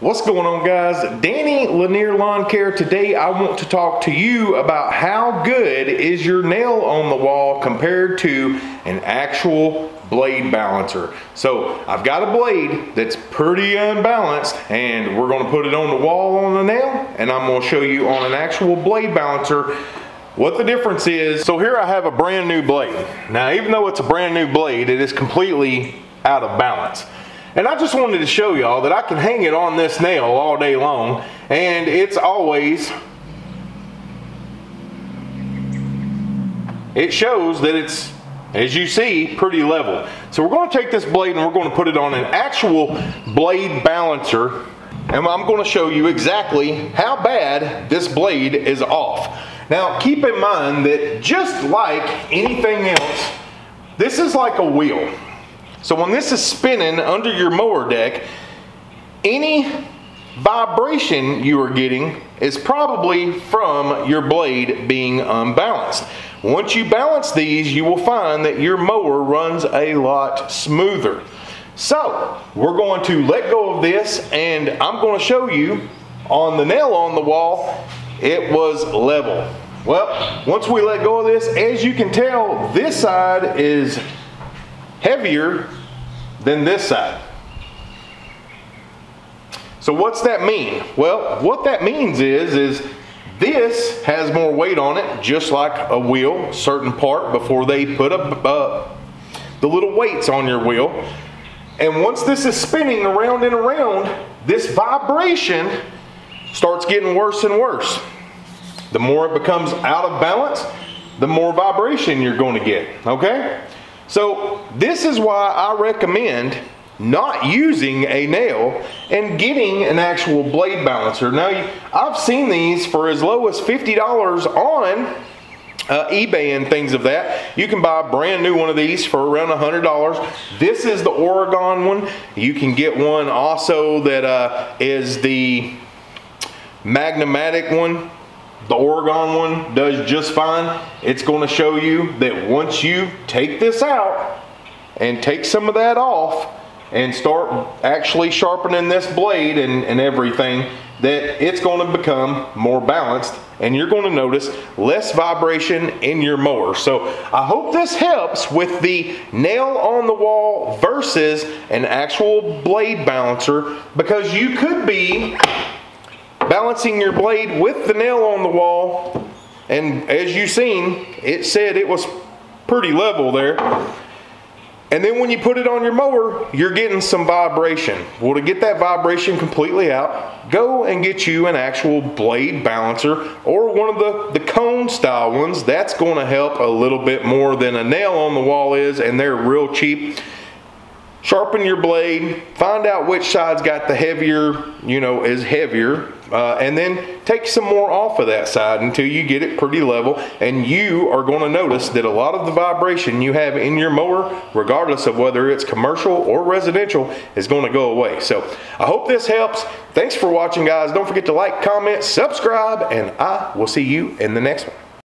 What's going on guys? Danny Lanier Lawn Care. Today I want to talk to you about how good is your nail on the wall compared to an actual blade balancer. So I've got a blade that's pretty unbalanced and we're gonna put it on the wall on the nail and I'm gonna show you on an actual blade balancer what the difference is. So here I have a brand new blade. Now even though it's a brand new blade, it is completely out of balance. And I just wanted to show y'all that I can hang it on this nail all day long and it's always, it shows that it's, as you see, pretty level. So we're gonna take this blade and we're gonna put it on an actual blade balancer and I'm gonna show you exactly how bad this blade is off. Now keep in mind that just like anything else, this is like a wheel. So when this is spinning under your mower deck, any vibration you are getting is probably from your blade being unbalanced. Once you balance these, you will find that your mower runs a lot smoother. So we're going to let go of this and I'm going to show you on the nail on the wall, it was level. Well, once we let go of this, as you can tell, this side is heavier than this side. So what's that mean? Well, what that means is, is this has more weight on it, just like a wheel, certain part before they put up uh, the little weights on your wheel. And once this is spinning around and around, this vibration starts getting worse and worse. The more it becomes out of balance, the more vibration you're going to get, okay? So this is why I recommend not using a nail and getting an actual blade balancer. Now, I've seen these for as low as $50 on uh, eBay and things of that. You can buy a brand new one of these for around $100. This is the Oregon one. You can get one also that uh, is the Magnamatic one the Oregon one does just fine. It's going to show you that once you take this out and take some of that off and start actually sharpening this blade and, and everything, that it's going to become more balanced and you're going to notice less vibration in your mower. So I hope this helps with the nail on the wall versus an actual blade balancer because you could be balancing your blade with the nail on the wall. And as you seen, it said it was pretty level there. And then when you put it on your mower, you're getting some vibration. Well, to get that vibration completely out, go and get you an actual blade balancer or one of the, the cone style ones. That's going to help a little bit more than a nail on the wall is, and they're real cheap sharpen your blade, find out which side's got the heavier, you know, is heavier, uh, and then take some more off of that side until you get it pretty level. And you are going to notice that a lot of the vibration you have in your mower, regardless of whether it's commercial or residential, is going to go away. So I hope this helps. Thanks for watching, guys. Don't forget to like, comment, subscribe, and I will see you in the next one.